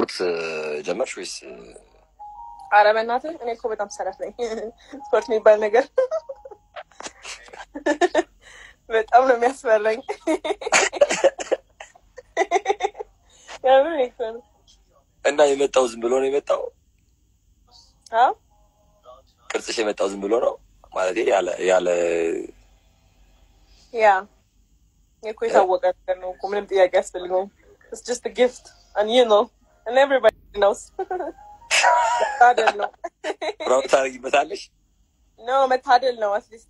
ስፖርት ጀመርሽ ወይስ? ኧረ በእናትህ እኔ እኮ በጣም ሰነፍ ነኝ። ስፖርት የሚባል ነገር በጣም ነው የሚያስፈራኝ። የምር እኮ ነው። እና የመጣው ዝም ብሎ ነው የመጣው? አዎ ቅርጽሽ የመጣው ዝም ብሎ ነው ማለት ያለ ያለ ያ እኮ የታወቀ ነገር ነው እኮ ምንም ጥያቄ አያስፈልገውም። It's just a gift and እኔ ኤቭሪባዲ ነውስ መታደል ነው። ፕራውድ ታደርጊበታለሽ ነው መታደል ነው። አትሊስት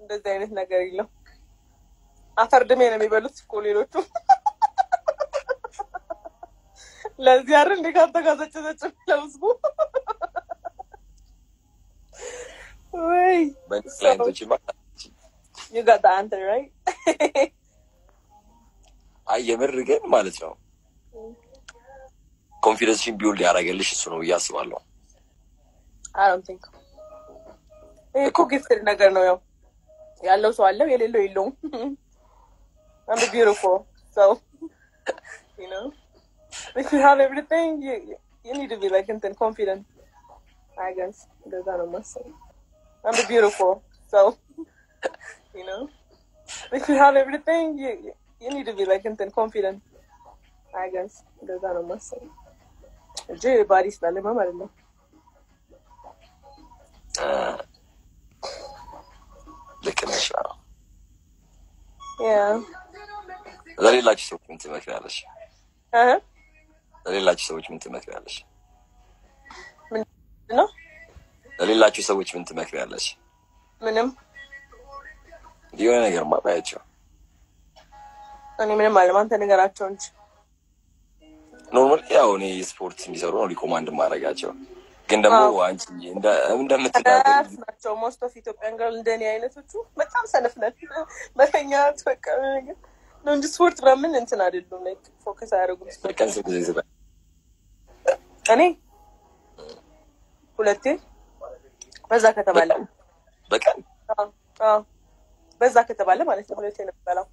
እንደዚህ አይነት ነገር የለው። አፈር ድሜ ነው የሚበሉት እኮ ሌሎቹ። ለዚህ አር እንዴ ካንተ ጋር ዘጭ ዘጭ ብለው ወይ ዩ ግን ማለት ነው ኮንፊደንስሽን ቢውልድ ያደረገልሽ እሱ ነው ብዬ አስባለሁ። I don't think ይሄ እኮ ጊፍትድ ነገር ነው። ያው ያለው ሰው አለው፣ የሌለው የለውም። I'm beautiful so you know if you have everything you you need to be like እንትን confident I guess እንደዛ ነው የማስበው። I'm beautiful so you know if you have everything you you need to be like እንትን confident I guess እንደዛ ነው የማስበው እንጂ ባዲ ስላለማ ማለት ነው። ልክ ነሽ። አዎ። Yeah. ለሌላችሁ ሰዎች ምን ትመክሪያለሽ? Uh-huh. ለሌላችሁ ሰዎች ምን ትመክሪያለሽ? ምንድን ነው? ለሌላችሁ ሰዎች ምን ትመክሪያለሽ? ምንም የሆነ ነገር ማባያቸው እኔ ምንም አለም። አንተ ንገራቸው እንጂ ኖርማል ያው እኔ ስፖርት እንዲሰሩ ነው ሪኮማንድ ማድረጋቸው። ግን ደግሞ አንቺ እንደ- እንደምትናገሪ ሰነፍ ናቸው። ሞስት ኦፍ ኢትዮጵያን ገርል እንደኔ አይነቶቹ በጣም ሰነፍ ነን። መተኛት በቃ ነው እንጂ ስፖርት ምናምን እንትን አይደሉም። ላይክ ፎከስ አያደርጉም። እኔ ሁለቴ በዛ ከተባለ በቀን በዛ ከተባለ ማለት ነው ሁለቴ ነው የምበላው።